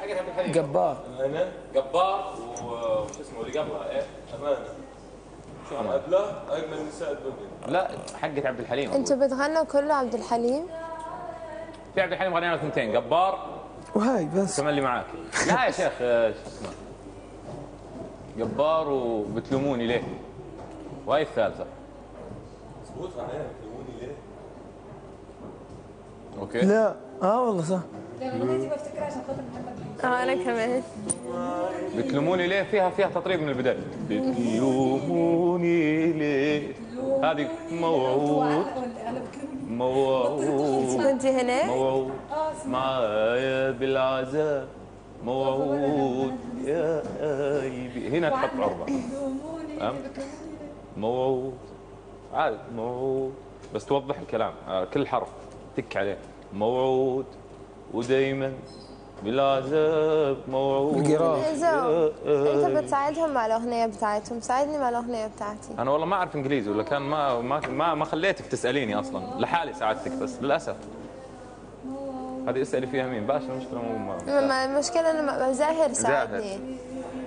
حقت عبد الحليم جبار. أنا جبار وش اسمه اللي قبلها إيه أمانة. شو أنا أمان؟ قبلها اجمل نساء الدنيا لا حقت عبد الحليم. أنتوا بتغنوا كله عبد الحليم؟ في عبد الحليم غنينا ثنتين جبار. وهاي بس. كمان اللي معاك. لا يا شيخ آه، شو اسمه؟ جبار وبتلوموني ليه؟ وهي الثالثة مظبوط أنا تلوموني ليه؟ أوكي. لا. آه والله صح. الاغنيه دي بفتكرها عشان خاطر محمد آه أنا كمان. بتلوموني ليه؟ فيها فيها تطريب من البداية. بتلوموني ليه؟ هذه موعود. موعود. كنت هناك؟ موعود. معايا بالعذاب موعود. يا قلبي. هنا تحط أربعة. فهمت؟ موعود. عادي موعود. بس توضح الكلام. آه، كل حرف. تك عليه. موعود. ودايما بالعذاب موعود. القراءة. أنت بتساعدهم مع الاغنيه بتاعتهم؟ ساعدني مع الاغنيه بتاعتي. أنا والله ما أعرف إنجليزي ولا كان ما ما ما, ما خليتك تسأليني أصلا. لحالي ساعدتك بس للأسف. هذه أسألي فيها مين؟ باشا المشكلة مو المشكلة إنه ما- زاهر ساعدني.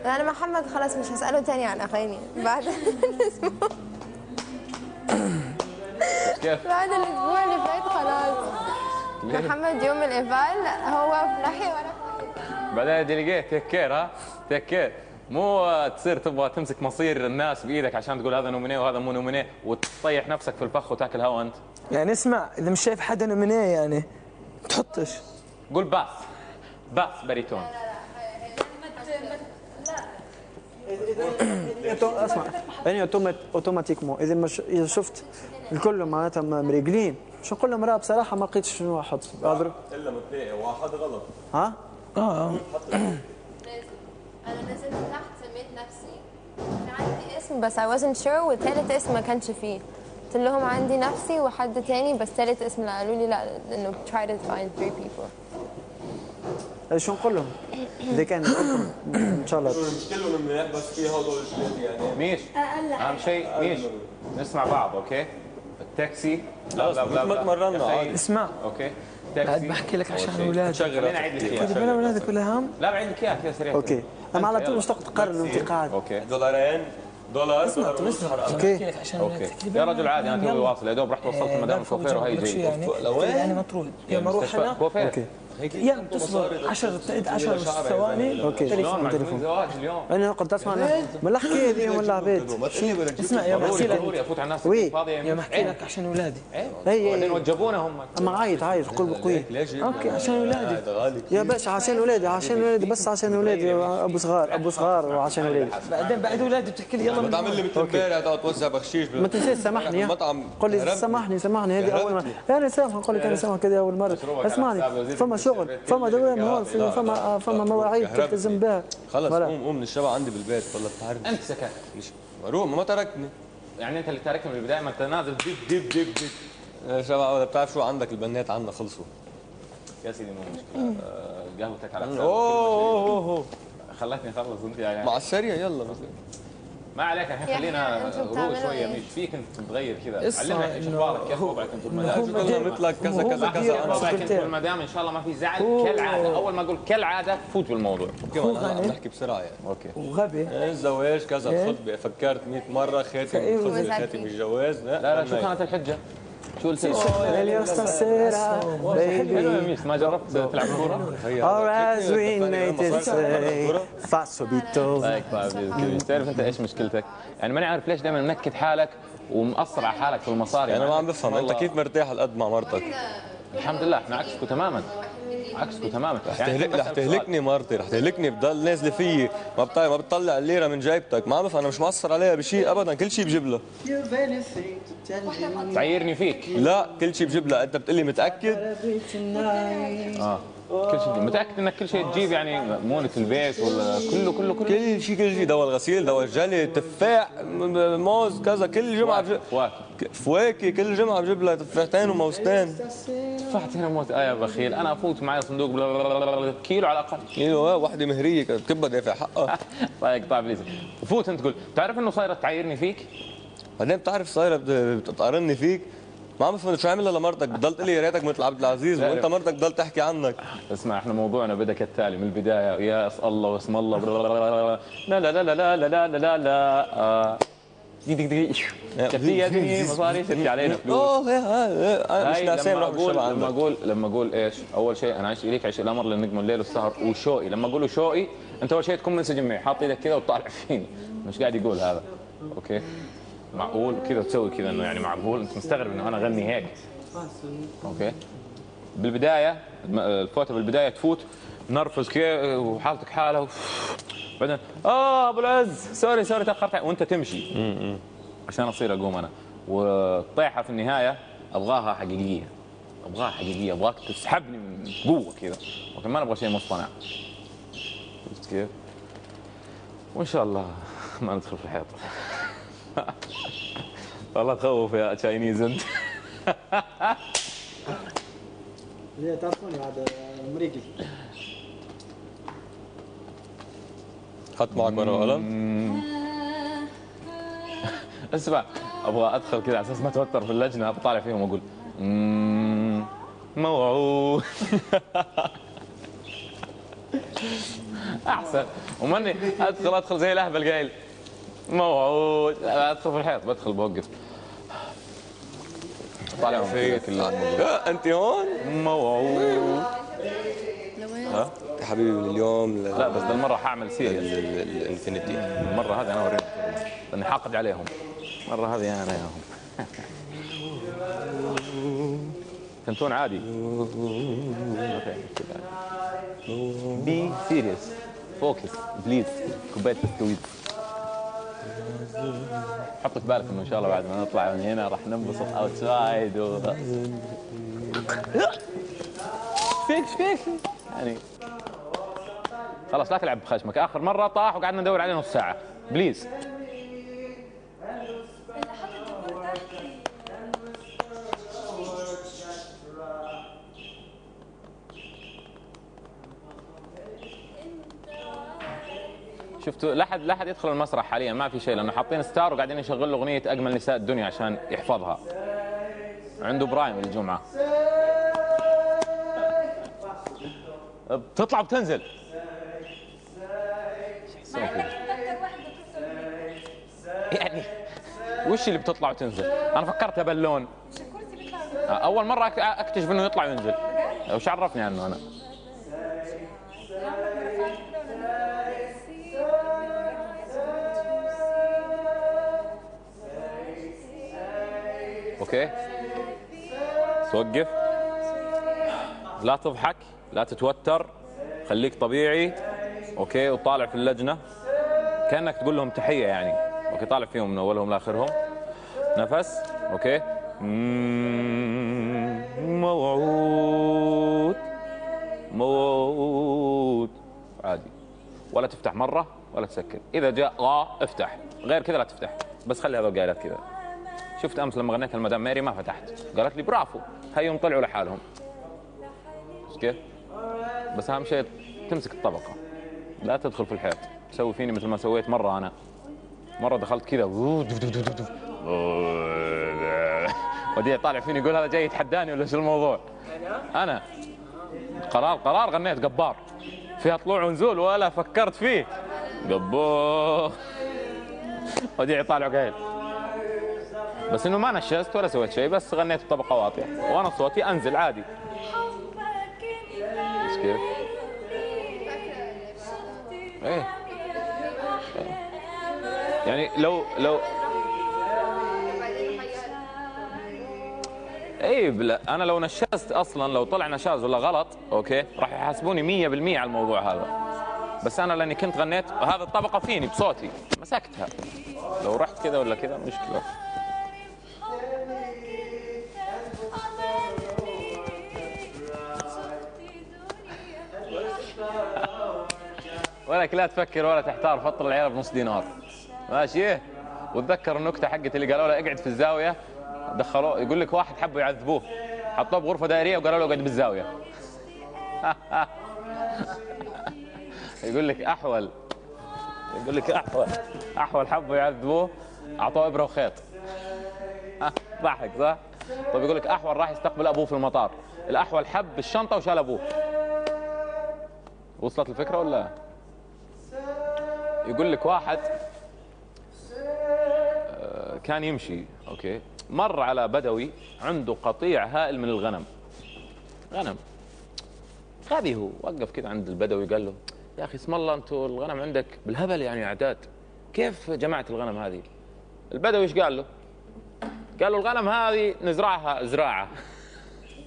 أنا محمد خلاص مش هسأله تاني عن أغاني. بعد كيف؟ بعد الأسبوع اللي فات خلاص؟ محمد يوم الايفال هو في ناحيه وأنا في. بعدين ديليجيت تيك كير ها تيك كير مو تصير تبغى تمسك مصير الناس بايدك عشان تقول هذا نومينيه وهذا مو نومينيه وتطيح نفسك في الفخ وتاكل هوا انت يعني اسمع اذا مش شايف حدا إيه يعني تحطش قول باس باس باريتون أسمع. يعني اوتومات أوتوماتيكمون. إذا مش إذا شفت الكل معناتها مريقلين. مش نقول لهم؟ راه بصراحة ما لقيتش شنو أحط اضرب إلا ما تلاقي واحد غلط. ها؟ آه. أنا نزلت تحت سميت نفسي. كان عندي اسم بس I wasn't sure وثالث اسم ما كانش فيه. قلت لهم عندي نفسي وحد تاني بس ثالث اسم لا قالوا لي لا إنه try to find three people. شو نقول لهم؟ إذا كان إن شاء الله. مش كلهم منيح بس في هدول يعني ميش أهم شيء ميش. نسمع بعض أوكي؟ التاكسي. لا خلاص، مثل ما تمرنا. اسمع. أوكي؟ بعد تاكسي. بحكي لك عشان شيء. أولادك. خليني اعيد لك إياها. بالك اولادك ولا هم لا بعيد لك إياها كذا سريع. أوكي. أنا على طول يلا. مش تقرر وانت قاعد أوكي. دولارين. دولار. اسمع أسمع. عشان أوكي. يا رجل عادي أنا توي واصل. يا دوب رحت وصلت المدام الشوفير وهي جاي لوين؟ يعني مطرود. يا مستشفى أنا أوكي. يا تصبر 10 10 ثواني أوكي شلون تليفون. تليفون؟ أنا قد أسمع ولا حكي لي ولا عبيد اسمع يا ما احكي ضروري لك أفوت على الناس وي. فاضية يا ما أحكي لك عشان اولادي إيه. هي- بعدين هي. وجبونا هم أما عايط عايط قلب قوي أوكي عشان اولادي يا باشا عشان ولادي عشان ولادي بس عشان ولادي أبو صغار أبو صغار وعشان ولادي. بعدين بعد اولادي بتحكي لي يلا ما تعمل لي مثل امبارح تقعد توزع بخشيش ما تنساش سامحني. مطعم. قل لي. سامحني سامحني هذه أول مرة. أنا سامح نقول لك أنا سامح كذا أول مرة. اسمعني. فما شغل. فما دوام هون في- فما فما مواعيد تلتزم بها خلص ولا. قوم قوم من الشبع عندي بالبيت والله بتعرف أنت سكت. روح ما تركني. يعني أنت اللي تاركني من البداية ما أنت نازل دب دب دب دب. يا شبع ولا بتعرف شو عندك؟ البنات عنا خلصوا. يا سيدي مو مشكلة. آه، قهوتك على أوه أوه أوه خلتني أخلص أنت يعني. مع السريع يلا. بس ما عليك الحين خلينا هدوء شوية إيه؟ مش فيك أنت تتغير كذا علمنا إيش إنه أخبارك كيف وضعك انت بالمدام هو قلنا مثلك كذا كذا. كذا وضعك انت. بالمدام إن شاء الله ما في زعل كالعاده أول ما أقول كالعاده فوت بالموضوع غني. عم نحكي بسرعة يعني أوكي وغبي إيه، الزواج كذا إيه؟ الخطبه فكرت 100 مرة خاتم خطبه. خاتم الجواز لا لا شو كانت الحجة؟ حلو يا baby ميس ما جربت تلعب كورة؟ or as we made it say faso bito طيب طيب تعرف أنت إيش مشكلتك؟ يعني ماني عارف ليش دائما منكد حالك ومأثر على حالك في المصاري. أنا ما عم بفهم أنت كيف مرتاح هالقد مع مرتك. الحمد لله إحنا عكسكم تماما. عكسكم تماما. رح تهلك رح تهلكني مرتي رح تهلكني. بضل نازله فيي ما بطلع ما بتطلع الليرة من جيبتك ما بفهم أنا مش مقصر عليها بشيء ابدا. كل شيء بجيب لها تعيرني فيك. لا كل شيء بجيب لها أنت بتقلي متأكد؟ آه. كل شيء متأكد إنك كل شيء تجيب يعني مونة البيت ولا كله كله كله؟ كل شيء كل شيء. دواء الغسيل دواء الجلي تفاح موز كذا. كل جمعة بجيب فواكه فواكه. كل جمعة بجيب لها تفاحتين وموزتين. تفحت هنا موت آية بخيل أنا أفوت معي صندوق كيلو على الأقل. أيوه وحدة مهرية كبها دافع حقها. طيب طيب ليزي. فوت أنت تقول تعرف إنه صايرة تعايرني فيك؟ بعدين بتعرف صايرة بت- بتقارني فيك؟ ما عم بفهم شو عاملها لمرتك. بتضل تقول لي يا ريتك مثل عبد العزيز وإنت. مرتك بتضل تحكي عنك. اسمع إحنا موضوعنا بدأ كالتالي من البداية يا اس الله واسم الله. لا لا لا لا لا لا لا لا لا لا آه. دي دي دي يا دي مصاري شفتي علينا فلوس. أوه ها، مش ناسين لما أقول لما أقول لما أقول إيش؟ أول شيء أنا عايش إليك عيش الامر للنجم الليل والسهر. وشوقي لما أقول شوقي أنت أول شيء تكون منسجم معي حاط إيدك كذا وتطالع فيني. مش قاعد يقول هذا. أوكي؟ معقول كذا تسوي كذا إنه يعني معقول؟ أنت مستغرب إنه أنا أغني هيك. أوكي. بالبداية الفوتة بالبداية تفوت نرفز كذا وحالتك حالة و- بعدين آه أبو العز sorry sorry تأخرت وأنت تمشي. عشان أصير أقوم أنا. والطيحة في النهاية أبغاها حقيقية. أبغاها حقيقية أبغاك تسحبني من قوة كذا أوكي ما نبغى شيء مصطنع. شفت كيف؟ وإن شاء الله ما ندخل في الحيط والله تخوف يا Chinese انت. ليه تعرفوني هذا أمريكي. خدت معك ورقه وقلم اسمع أبغى أدخل كذا على أساس ما أتوتر في اللجنة بطالع فيهم وأقول "مم، موعود. أحسن. وماني أدخل أدخل زي الاهبل قايل موعود. أدخل في الحيط بدخل بوقف. طالعهم كلهم. آه، أنت هون؟ موعود يا حبيبي اليوم لا بس المره حاعمل سيريس الانفينيتي المرة هذه أنا اوريهم لأني حاقد عليهم. المرة هذه أنا ياهم كنتون عادي. بي سيريس فوكس بليز كوبايه بسكويت حط في بالك انه إن شاء الله بعد ما نطلع من هنا راح ننبسط outside و... فيك فيك. يعني خلاص لا تلعب بخشمك. آخر مرة طاح وقعدنا ندور عليه نص ساعة. please شفتوا؟ لا حد لا حد يدخل المسرح حاليا ما في شيء لأنه حاطين ستار وقاعدين يشغلوا أغنية أجمل نساء الدنيا عشان يحفظها. عنده برايم الجمعة. بتطلع وبتنزل؟ يعني وش اللي بتطلع وتنزل؟ أنا فكرتها بيطلع أول مرة أكتشف إنه يطلع وينزل. وش عرفني عنه أنا؟ أوكي. توقف. لا تضحك لا تتوتر. خليك طبيعي. أوكي وطالع في اللجنة. كأنك تقول لهم تحية يعني. أوكي طالع فيهم من أولهم لآخرهم. نفس. أوكي. موعود. موعود. عادي. ولا تفتح مرة ولا تسكر. إذا جاء غا افتح. غير كذا لا تفتح. بس خلي هذول قايلات كذا. شفت أمس لما غنيت المدام ماري ما فتحت. قالت لي برافو هيهم طلعوا لحالهم. كيف؟ بس أهم شيء تمسك الطبقة لا تدخل في الحيط. تسوي فيني مثل ما سويت مرة أنا. مرة دخلت كذا وديع طالع فيني يقول هذا جاي يتحداني ولا شو الموضوع؟ أنا. قرار قرار غنيت جبار فيها طلوع ونزول ولا فكرت فيه. جبار وديع طالع قايل. بس إنه ما نشزت ولا سويت شيء بس غنيت بطبقة واطية. وأنا صوتي أنزل عادي. بس كيف؟ إيه. يعني لو لو إيه بلا أنا لو نشزت أصلا لو طلع نشاز ولا غلط أوكي راح يحاسبوني 100% على الموضوع هذا. بس أنا لأني كنت غنيت هذا الطبقة فيني بصوتي. مسكتها. لو رحت كذا ولا كذا مشكلة. ولك لا تفكر ولا تحتار فطر العيال بنص دينار. ماشي؟ وتذكر النكتة حقت اللي قالوا له اقعد في الزاوية. دخلوه يقول لك واحد حبوا يعذبوه. حطوه بغرفة دائرية وقالوا له اقعد بالزاوية. يقول لك أحول. يقول لك أحول. أحول حبوا يعذبوه أعطوه إبرة وخيط. ضحك صح؟ طيب يقول لك أحول راح يستقبل أبوه في المطار. الأحول حب الشنطة وشال أبوه. وصلت الفكرة ولا؟ يقول لك واحد آه، كان يمشي أوكي مر على بدوي عنده قطيع هائل من الغنم. غنم. غبي هو وقف كده عند البدوي قال له يا أخي اسم الله أنتوا الغنم عندك بالهبل يعني أعداد. كيف جمعت الغنم هذه؟ البدوي إيش قال له؟ قال له الغنم هذه نزرعها زراعة.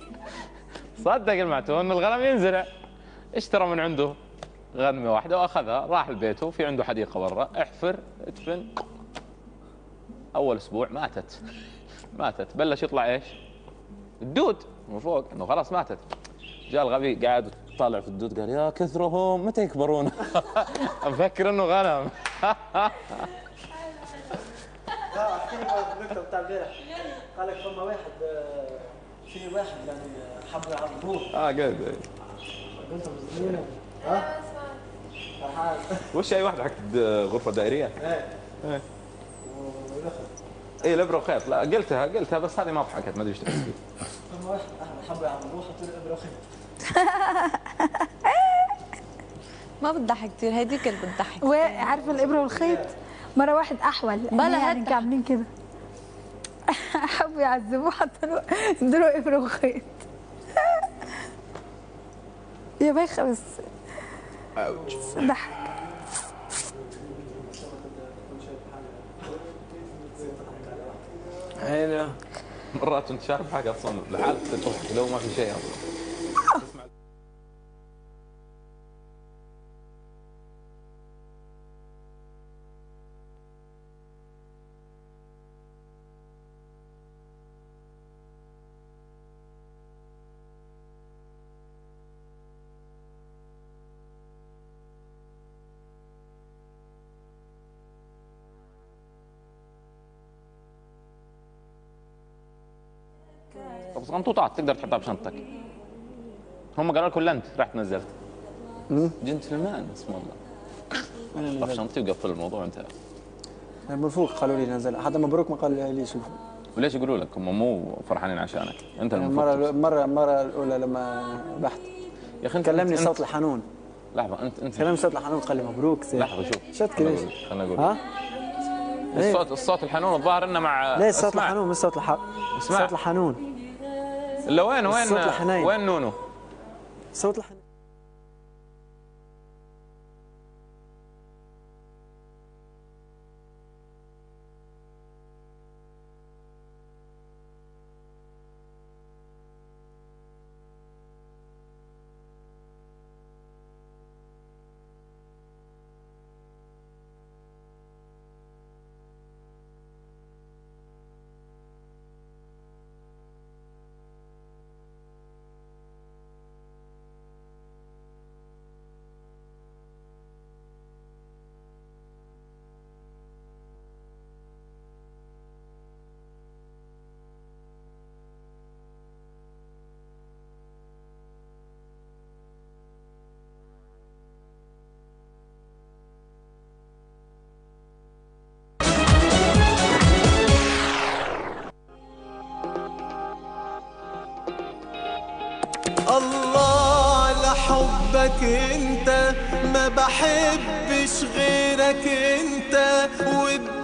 صدق المعتون الغنم ينزرع. اشترى من عنده؟ غنمة واحدة وأخذها راح لبيته في عنده حديقة برا. احفر ادفن. أول أسبوع ماتت. ماتت. بلش يطلع إيش؟ الدود من فوق إنه خلاص ماتت. جاء الغبي قاعد طالع في الدود قال يا كثرهم متى يكبرون؟ مفكر إنه غنم. لا احكي لك الدكتور بتاع امبارح قال لك فما واحد في واحد يعني حب يعرضوه آه قاعد قلت مزنينه ها؟ وش أي واحد حق غرفة دائرية؟ إيه. ودخل اي الابره وخيط. لا قلتها قلتها بس هذه ما ضحكت ما أدري إيش واحد حبوا يعرضوه حطوا له ابره وخيط. ما بتضحك كثير هيديك اللي بتضحك. وعارفه الإبرة والخيط؟ مرة واحد أحول. بلا يعني. عاملين كده. حبوا يعذبوه حطوا له ادوا له إبرة وخيط. يا بايخه بس. ضحك. أيوه مرات انت شارب حاجة أصلا لحالك تضحك لو ما في شيء أصلا. طب صغنطوطات تقدر تحطها بشنطتك. هم قالوا لكم لنت راح تنزلها جنتلمان اسم الله. في شنطتي وقفل الموضوع انتهى من فوق قالوا لي نزل. حتى مبروك ما قال لي شوف وليش يقولوا لك؟ هم مو فرحانين عشانك. انت المفروض المره. المره المره الأولى لما بحت. يا أخي انت كلمني أنت- صوت الحنون. لحظة انت انت كلمني صوت الحنون قال لي مبروك زين. لحظة شوف. شت خلنا كذا أقول ها؟ إيه. الصوت الصوت الحنون الظاهر إنه مع ليش صوت. الحنون مش صوت الح اسمع. صوت الحنون؟ الا وين وين؟ الحنين. وين نونو؟ صوت الحنون حبك انت ما بحبش غيرك انت والدنيا